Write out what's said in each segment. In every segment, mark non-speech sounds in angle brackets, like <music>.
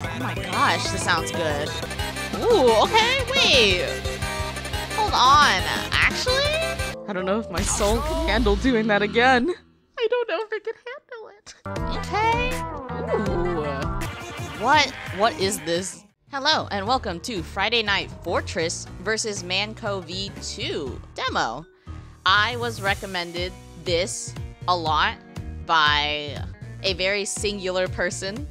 Oh my gosh, this sounds good. Ooh, okay, wait. Hold on. Actually, I don't know if my soul can handle doing that again. I don't know if it can handle it. Okay. Ooh. What? What is this? Hello, and welcome to Friday Night Fortress versus Mann Co V2 demo. I was recommended this a lot by a very singular person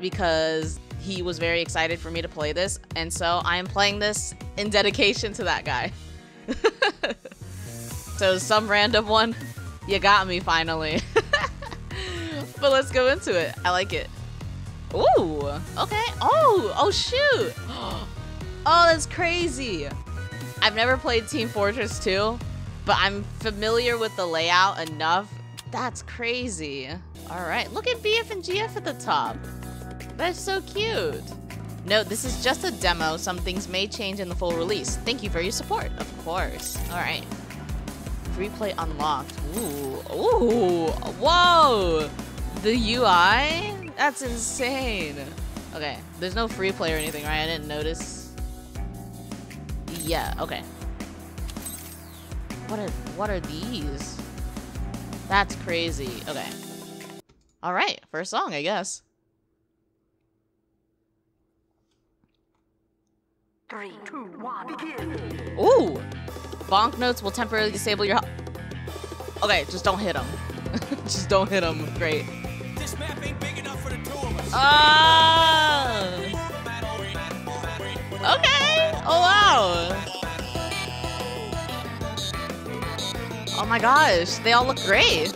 because he was very excited for me to play this, and so I am playing this in dedication to that guy. <laughs> so some random one, you got me finally. <laughs> but let's go into it. I like it. Ooh, okay. Oh, oh shoot. <gasps> Oh, that's crazy. I've never played Team Fortress 2, but I'm familiar with the layout enough. That's crazy. All right, look at BF and GF at the top. That's so cute. Note, this is just a demo. Some things may change in the full release. Thank you for your support. Of course. All right. Free play unlocked. Ooh. Ooh. Whoa. The UI? That's insane. Okay. There's no free play or anything, right? I didn't notice. Yeah, okay. What are what are these? That's crazy. Okay. All right, first song, I guess. Three, two, one, begin. Ooh! Bonk notes will temporarily disable your. Okay, just don't hit him. <laughs> just don't hit him. Great. This map ain't big enough for the two of us. Ah! Okay. Oh wow. Oh my gosh, they all look great.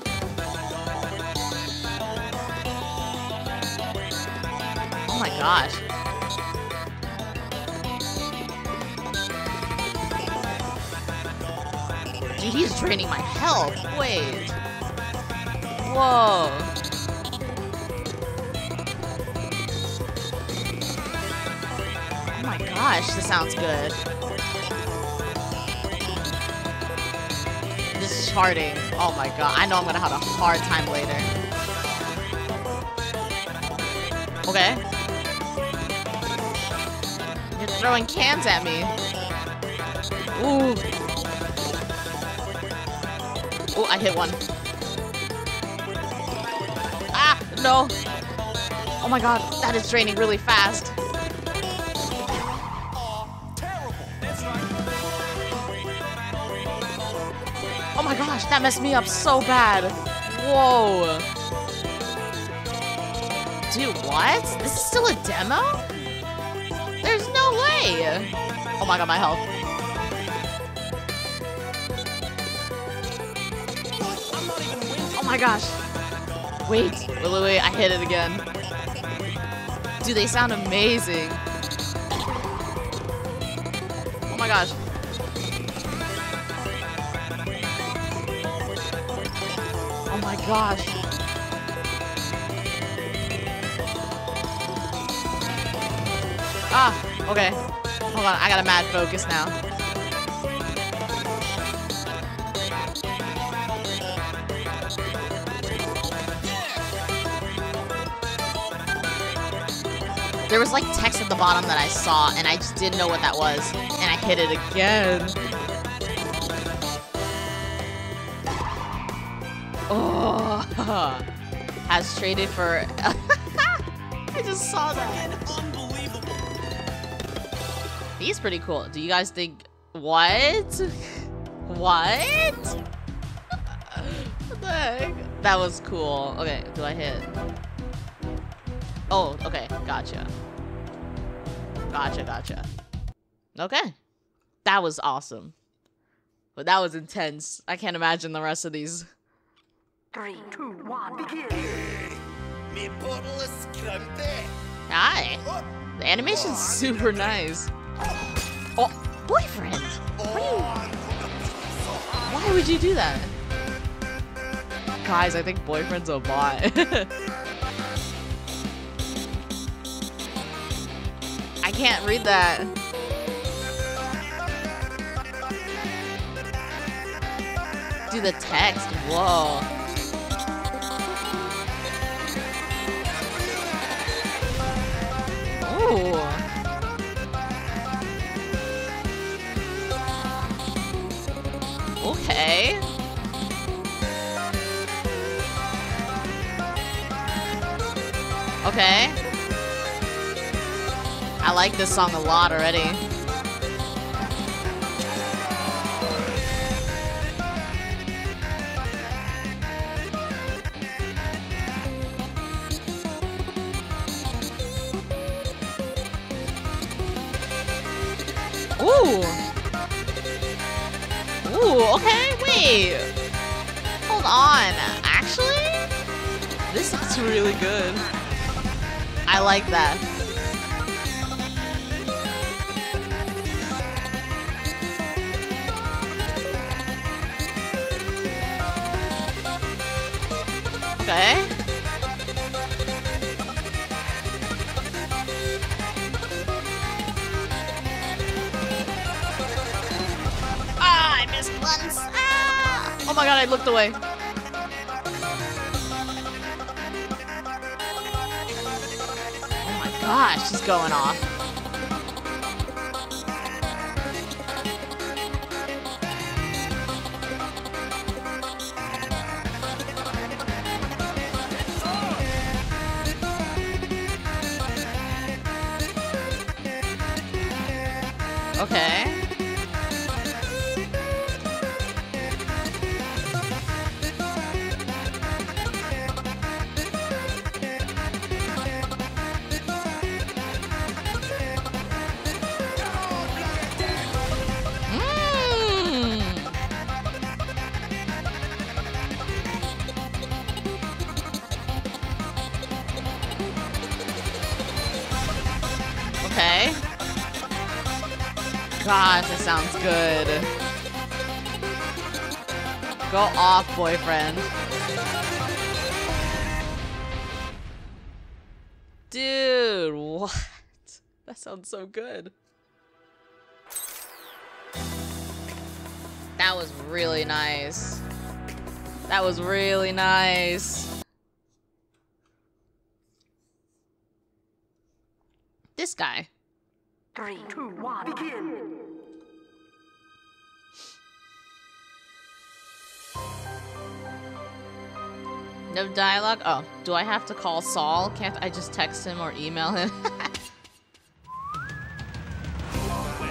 Oh my gosh. He's draining my health. Wait. Whoa. Oh my gosh, this sounds good. This is charting. Oh my god, I know I'm gonna have a hard time later. Okay. You're throwing cans at me. Ooh. Oh, I hit one. Ah, no. Oh my god, that is draining really fast. Oh my gosh, that messed me up so bad. Whoa. Dude, what? This is still a demo? There's no way. Oh my god, my health. My gosh. Wait, wait, wait, wait. I hit it again. Dude, they sound amazing. Oh my gosh. Oh my gosh. Ah, okay. Hold on, I got a mad focus now. There was like text at the bottom that I saw and I just didn't know what that was. And I hit it again. Oh, has traded for. <laughs> I just saw that. Unbelievable. He's pretty cool. Do you guys think? What? <laughs> What? <laughs> what the heck? That was cool. Okay, do I hit? Oh, okay. Gotcha. Gotcha, gotcha. Okay. That was awesome. But that was intense. I can't imagine the rest of these. Three, two, one, begin. Me portal is. Hi. The animation's super nice. Oh, boyfriend. What are you? Why would you do that? Guys, I think boyfriend's a bot. <laughs> can't read that. Do the text. Whoa. Ooh. Okay. Okay. I like this song a lot already. Ooh. Ooh, okay, wait. Hold on. Actually, this looks really good. I like that. My god, I looked away. Oh my gosh, she's going off. Gosh, this sounds good. Go off, boyfriend. Dude, what? That sounds so good. That was really nice. That was really nice. This guy. Three, two, one, begin. No dialogue? Oh, do I have to call Saul? Can't I just text him or email him? <laughs>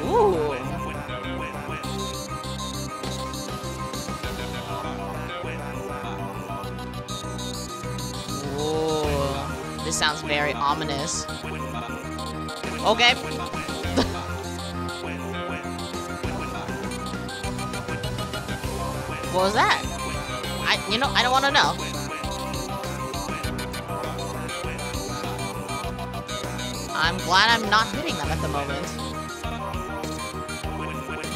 Ooh. Ooh. This sounds very ominous. Okay. What was that? I, you know, I don't want to know. I'm glad I'm not hitting them at the moment.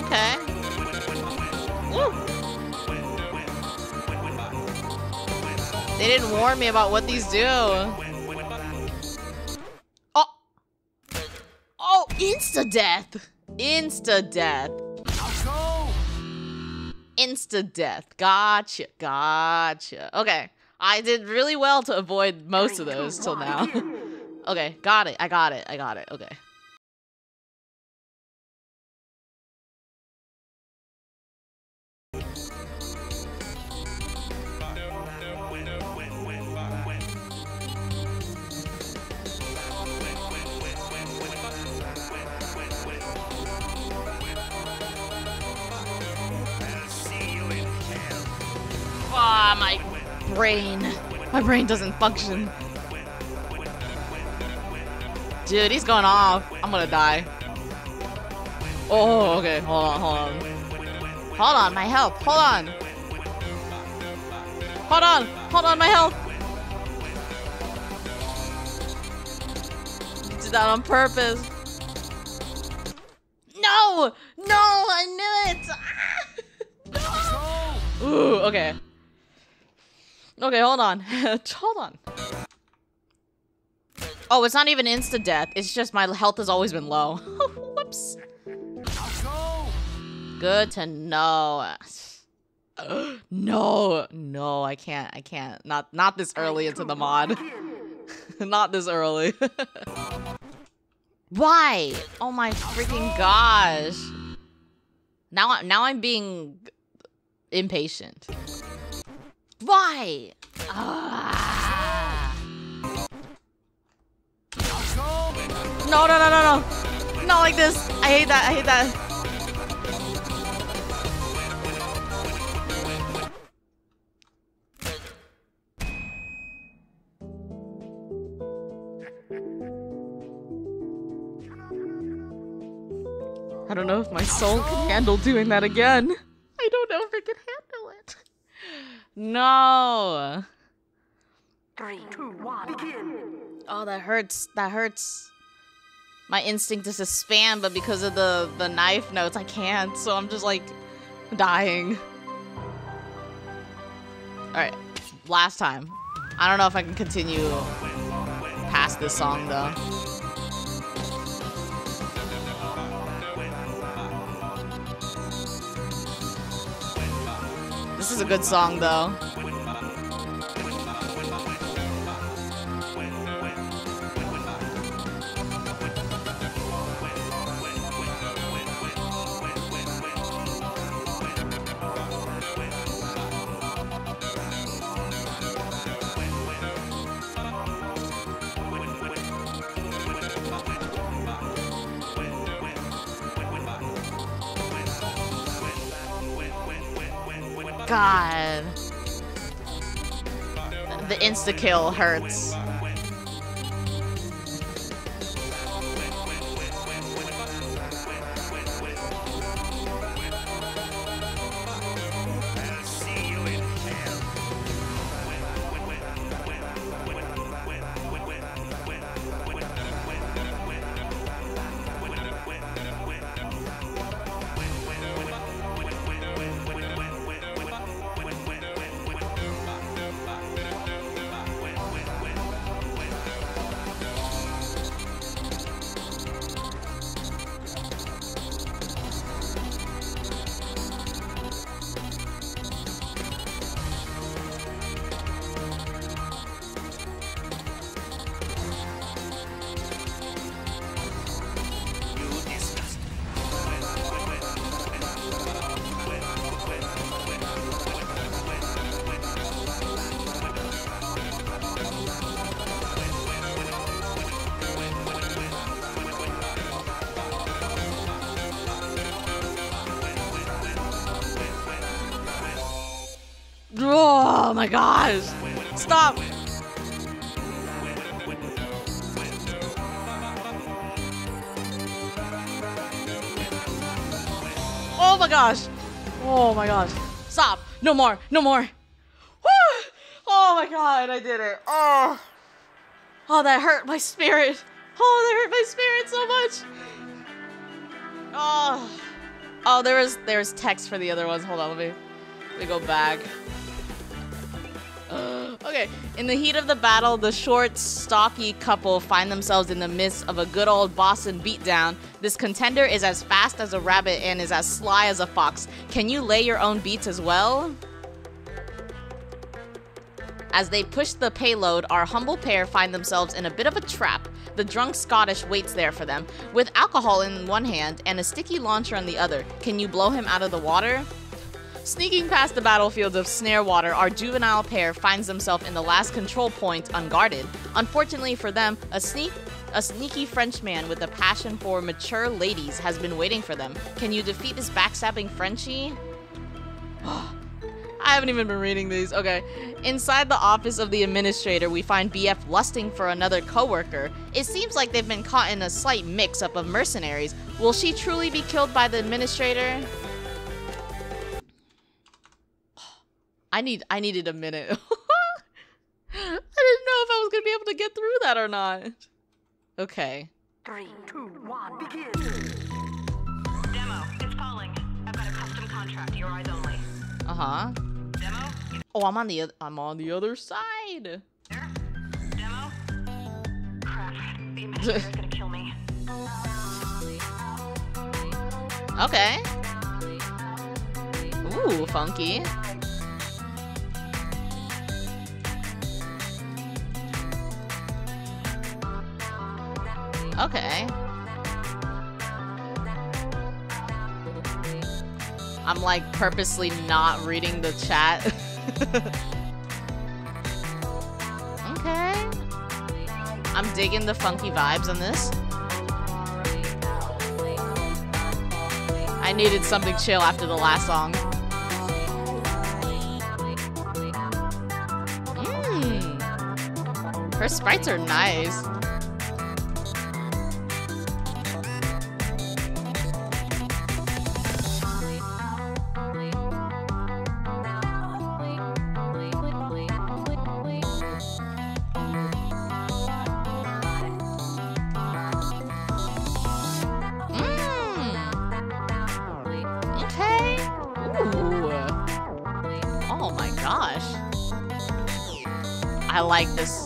Okay. Woo. They didn't warn me about what these do. Oh. Oh, Insta death! insta death. Insta death. Gotcha. Gotcha. Okay. I did really well to avoid most of those till now. <laughs> Okay, got it. I got it. I got it. Okay. Brain. My brain doesn't function. Dude, he's going off. I'm gonna die. Oh, okay. Hold on, hold on. Hold on, my health. Hold on. Hold on. Hold on, my health. Did that on purpose. No! No! I knew it! Ah! <laughs> No! Ooh, okay. Okay, hold on. <laughs> hold on. Oh, it's not even insta death. It's just my health has always been low. <laughs> Whoops. Good to know. <gasps> no, no, I can't. I can't. Not not this early into the mod. <laughs> not this early. Why? Oh my freaking gosh. Now, I'm now I'm being impatient. Why? Ah. No, no, no, no, no. Not like this. I hate that. I hate that. I don't know if my soul can handle doing that again. I don't know if it can handle it. No. Three, two, one, begin. Oh, that hurts. That hurts. My instinct is to spam, but because of the the knife notes, I can't. So I'm just like dying. All right, last time. I don't know if I can continue past this song though. Is a good song though. God. The insta kill hurts. Oh my gosh. Stop. Oh my gosh. Oh my gosh. Stop. No more. No more. Woo! <sighs> Oh my god, I did it. Oh. Oh, that hurt my spirit. Oh, that hurt my spirit so much. Oh. Oh, there was there was text for the other ones. Hold on, let me let me go back. Okay, in the heat of the battle, the short, stocky couple find themselves in the midst of a good old Boston beatdown. This contender is as fast as a rabbit and is as sly as a fox. Can you lay your own beats as well? As they push the payload, our humble pair find themselves in a bit of a trap. The drunk Scottish waits there for them, with alcohol in one hand and a sticky launcher on the other. Can you blow him out of the water? Sneaking past the battlefield of snare water, our juvenile pair finds themselves in the last control point unguarded. Unfortunately for them, a sneak a sneaky Frenchman with a passion for mature ladies has been waiting for them. Can you defeat this backstabbing Frenchie? <sighs> I haven't even been reading these. Okay. Inside the office of the administrator, we find BF lusting for another coworker. It seems like they've been caught in a slight mix-up of mercenaries. Will she truly be killed by the administrator? I need I needed a minute. <laughs> I didn't know if I was gonna be able to get through that or not. Okay. Three, two, one, begin. Demo, it's calling. I've got a custom contract. Your eyes only. Uh huh. Demo, Oh, I'm on the oth- I'm on the other side. there? Demo? Crap. The administrator's gonna kill me. Okay. Ooh, funky. Okay. I'm like purposely not reading the chat. <laughs> okay. I'm digging the funky vibes on this. I needed something chill after the last song. Mmm. Her sprites are nice.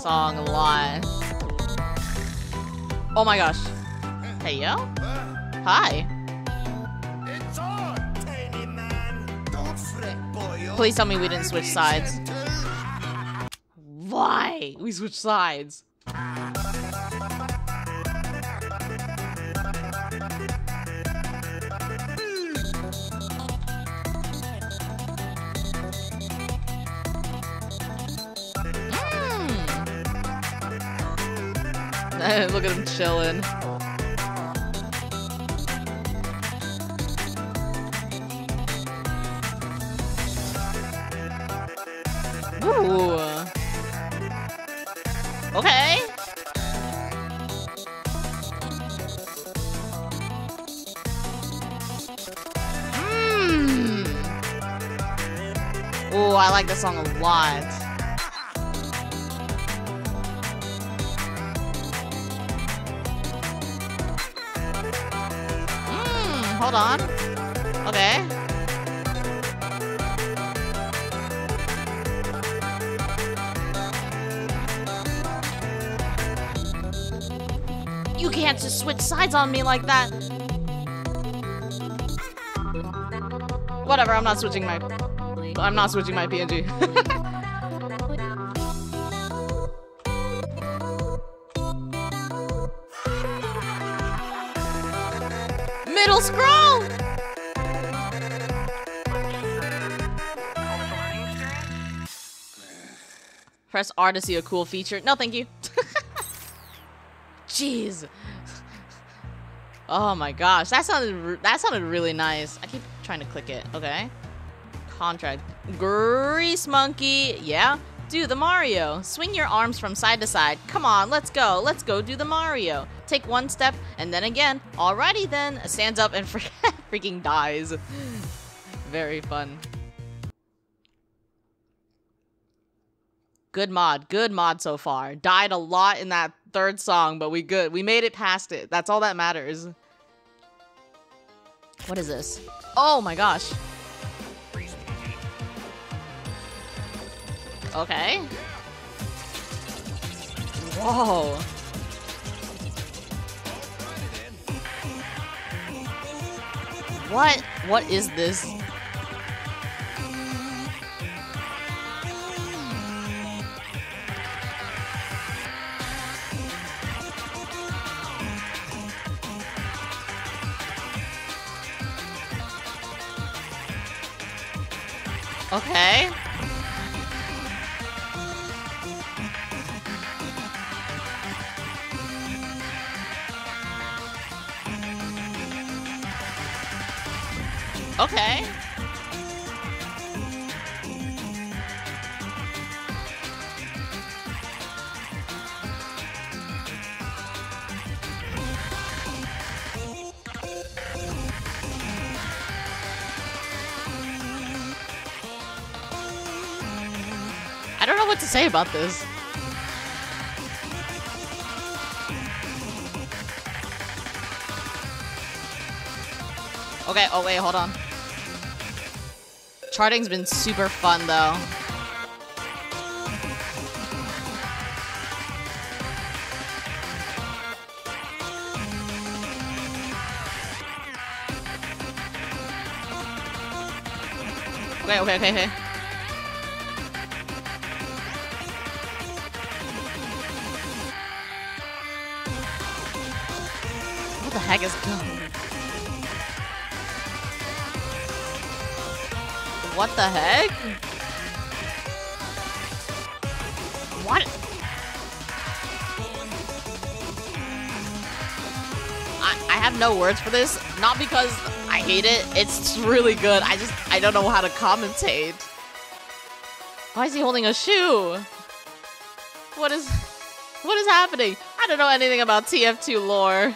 Song a lot. Oh my gosh. Hey yo. Hi. Please tell me we didn't switch sides. Why? We switched sides. <laughs> Look at him chilling. Ooh. Okay. Mmm. Ooh, I like this song a lot. You can't just switch sides on me like that. Whatever, I'm not switching my... I'm not switching my PNG. <laughs> Middle scroll! Press R to see a cool feature. No, thank you. Jeez. Oh my gosh, that sounded that sounded really nice. I keep trying to click it. Okay. Contract. Grease monkey. Yeah. Do the Mario. Swing your arms from side to side. Come on, let's go. Let's go do the Mario. Take one step and then again. Alrighty then. Stands up and <laughs> freaking dies. Very fun. Good mod. Good mod so far. Died a lot in that third song, but we good. We made it past it. That's all that matters. What is this? Oh my gosh. Okay. Whoa. What? What is this? Okay. Okay. Say about this. Okay, oh wait, hold on. Charting's been super fun though. Okay, okay, okay, okay. Heck is going What the heck? What? I, I have no words for this. Not because I hate it. It's really good. I just, I don't know how to commentate. Why is he holding a shoe? What is, what is happening? I don't know anything about TF2 lore.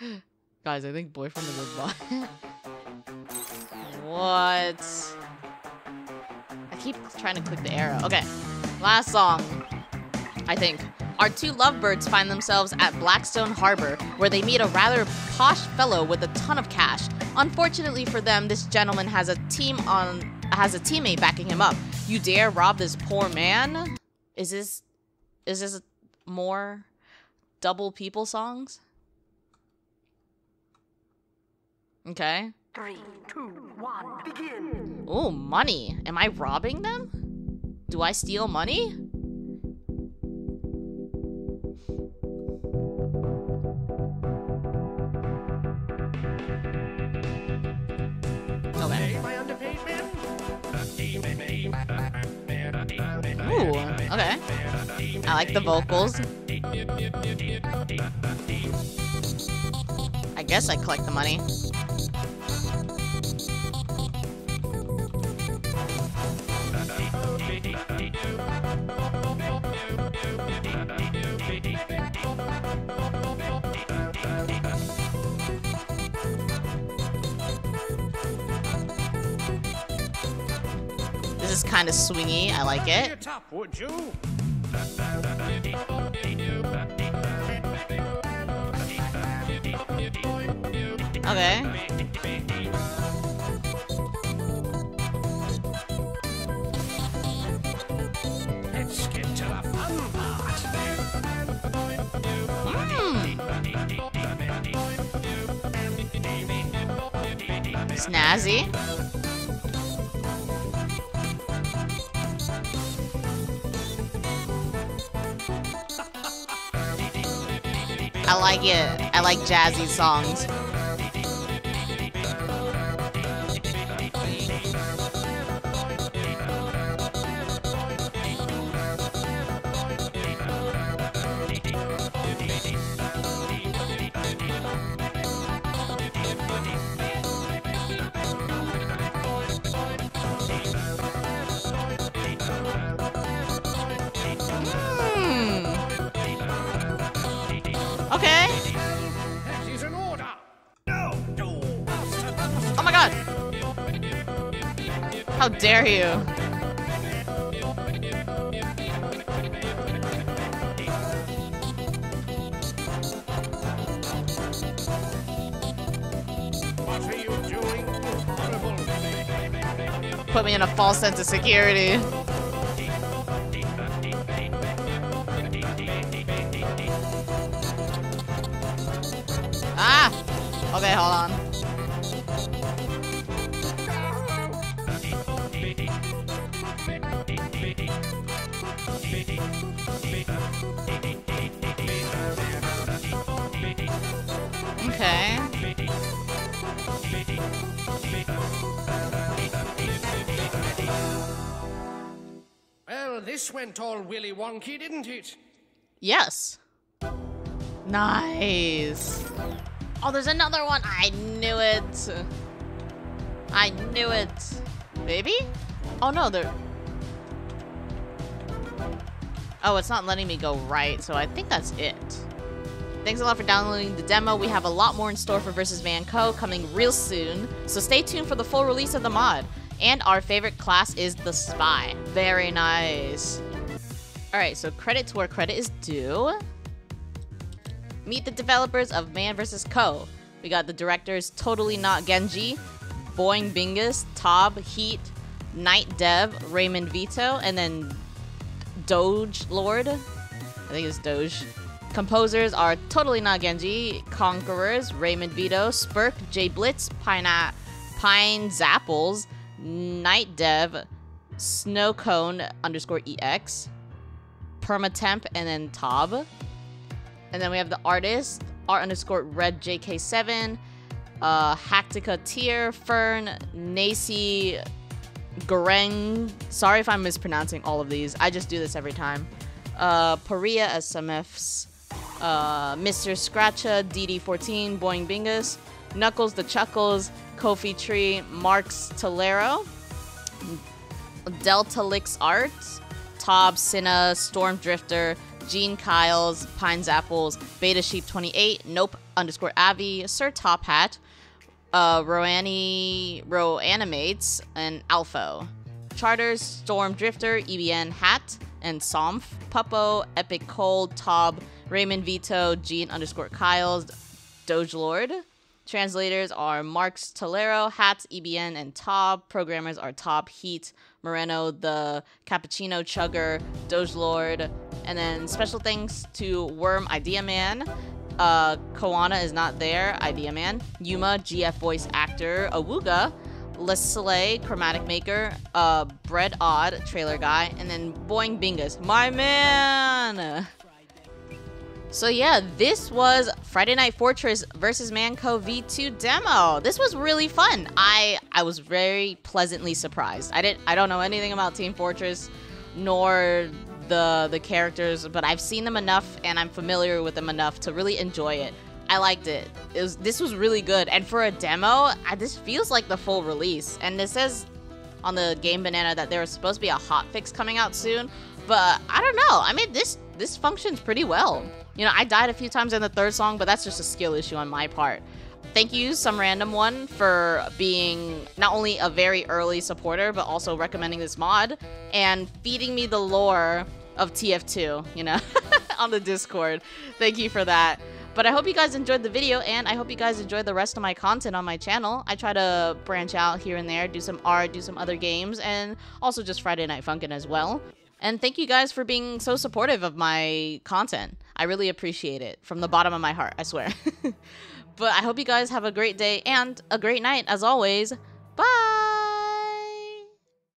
<gasps> Guys, I think boyfriend is a <laughs> what? I keep trying to click the arrow. Okay, last song. I think. Our two lovebirds find themselves at Blackstone Harbor, where they meet a rather posh fellow with a ton of cash. Unfortunately for them, this gentleman has a team on has a teammate backing him up. You dare rob this poor man? Is this is this more double people songs? Okay. Three, two, one, begin. Oh, money. Am I robbing them? Do I steal money? Okay. Ooh, okay. I like the vocals. I guess I collect the money. Kind of swingy. I like it. Up, would you? Okay. Let's get to the fun part. Hmm. Snazzy. I like it. I like jazzy songs. How dare you? Put me in a false sense of security. Ah! Okay, hold on. This went all willy wonky, didn't it? Yes. Nice. Oh, there's another one. I knew it. I knew it. Baby? Oh, no, there. Oh, it's not letting me go right, so I think that's it. Thanks a lot for downloading the demo. We have a lot more in store for Versus Van Co. coming real soon, so stay tuned for the full release of the mod. And our favorite class is the Spy. Very nice. Alright, so credit to where credit is due. Meet the developers of Man vs. Co. We got the directors Totally Not Genji, Boing Bingus, Tob, Heat, Night Dev, Raymond Vito, and then Doge Lord. I think it's Doge. Composers are Totally Not Genji, Conquerors, Raymond Vito, Spurk, J Blitz, Pine, Pine Zapples, Night Dev, Snowcone underscore EX, Permatemp, and then Tob. And then we have the artist, R underscore red JK7, uh, Hactica Tier, Fern, Nacy, Goreng. Sorry if I'm mispronouncing all of these. I just do this every time. Uh, Paria SMFs, uh, Mr. Scratcha, DD14, Boing Bingus, Knuckles the Chuckles, Kofi Tree, Marks Tolero, Delta Lix Art, Tob, Cinna, Storm Drifter, Gene Kyles, Pines Apples, Beta Sheep 28, Nope underscore Avi, Sir Top Hat, uh, Roani, Ro Animates, and Alpho. Charters, Storm Drifter, EBN Hat, and Somf, Puppo, Epic Cold, Tob, Raymond Vito, Gene underscore Kyles, Doge Lord. Translators are Marks Tolero, Hats, EBN, and Tob. Programmers are Tob, Heat, Moreno, the Cappuccino Chugger, Doge Lord. And then special thanks to Worm Idea Man. Uh, Koana is not there, Idea Man. Yuma, GF voice actor. Awuga, Lesley, Chromatic Maker. Uh, Bread Odd, trailer guy. And then Boing Bingus, my man! <laughs> So yeah, this was Friday Night Fortress versus Mann Co V2 demo. This was really fun. I I was very pleasantly surprised. I didn't I don't know anything about Team Fortress nor the the characters, but I've seen them enough and I'm familiar with them enough to really enjoy it. I liked it. It was this was really good. And for a demo, I, this feels like the full release. And it says on the Game Banana that there was supposed to be a hot fix coming out soon, but I don't know. I mean, this this functions pretty well. You know, I died a few times in the third song, but that's just a skill issue on my part. Thank you, some random one, for being not only a very early supporter, but also recommending this mod and feeding me the lore of TF2, you know, <laughs> on the Discord. Thank you for that. But I hope you guys enjoyed the video, and I hope you guys enjoyed the rest of my content on my channel. I try to branch out here and there, do some art, do some other games, and also just Friday Night Funkin' as well. And thank you guys for being so supportive of my content. I really appreciate it from the bottom of my heart, I swear. <laughs> but I hope you guys have a great day and a great night as always.